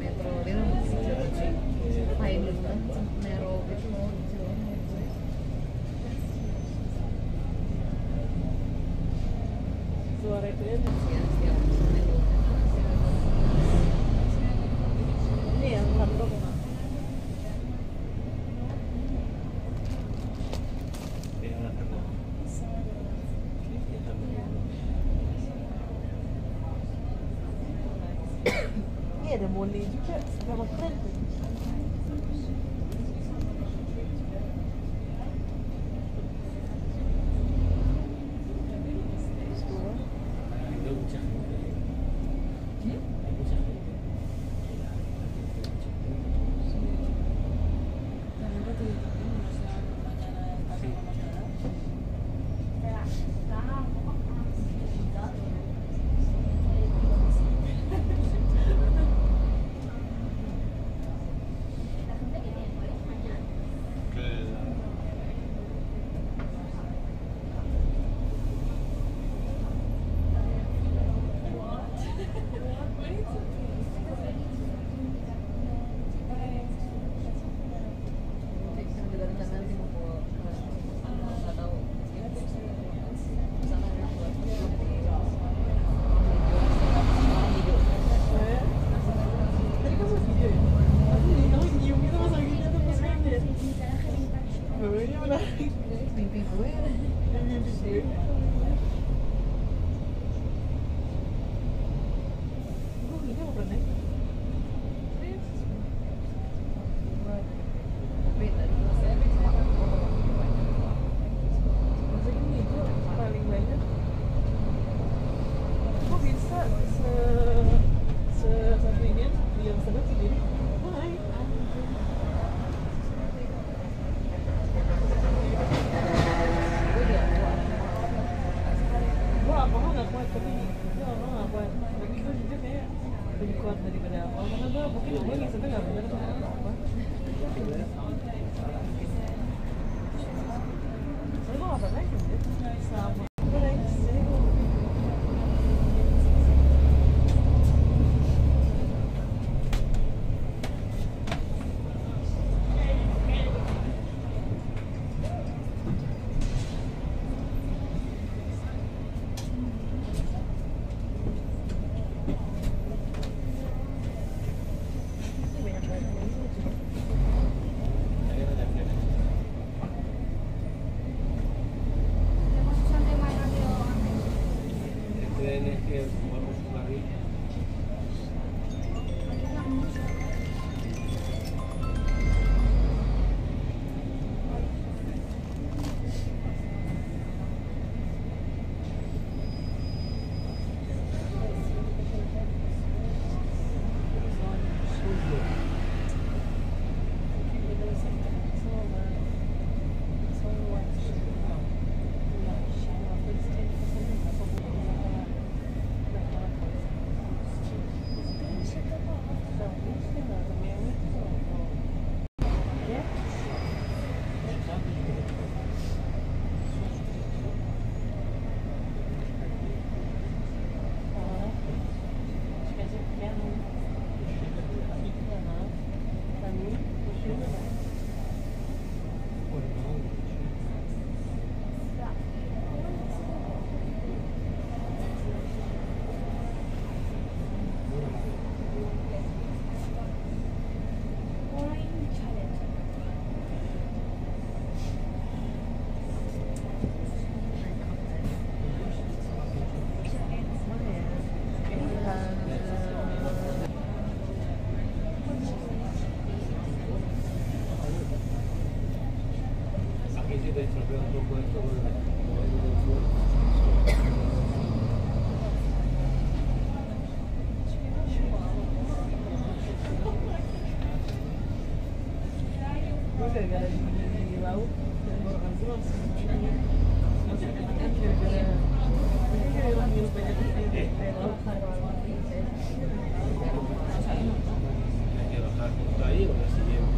मेरो मेरो मुस्किलहरू चाहिँ फाइलहरूमा मेरो Suara itu ya? Iya, iya. Ini yang laptop. Yeah. ada Mone juga sama keren alkohol nggak kuat tapi ini alkohol nggak kuat tapi gue jujur kayak lebih kuat daripada alkohol karena gue mungkin gue ngisepnya nggak bener tuh apa soalnya gue nggak pernah and, ahorita chapea un poco esto del modelo del suelo. Hay que bajar justo ahí o la siguiente.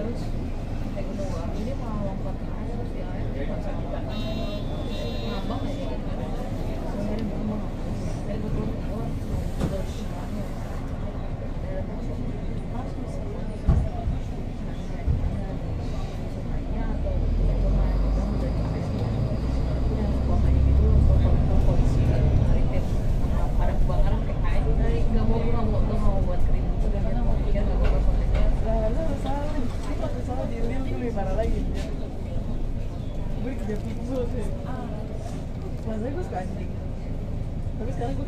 terus eh, kayak ini mau lompat I Masalahnya gue suka anjing Tapi sekarang